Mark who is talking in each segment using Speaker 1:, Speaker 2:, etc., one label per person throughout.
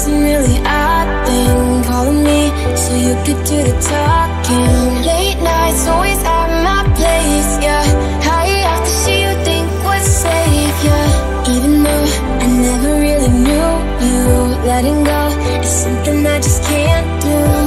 Speaker 1: wasn't really a thing. Calling me so you could do the talking. Late nights, always at my place, yeah. High off the shit you think was safe, yeah. Even though I never really knew you, letting go is something I just can't do.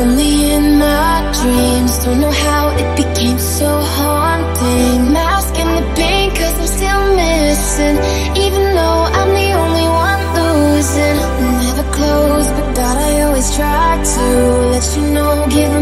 Speaker 1: Only in my dreams. Don't know how it became so haunting. Masking the pain, cause I'm still missing. Even though I'm the only one losing. Never close, but God, I always try to let you know. Give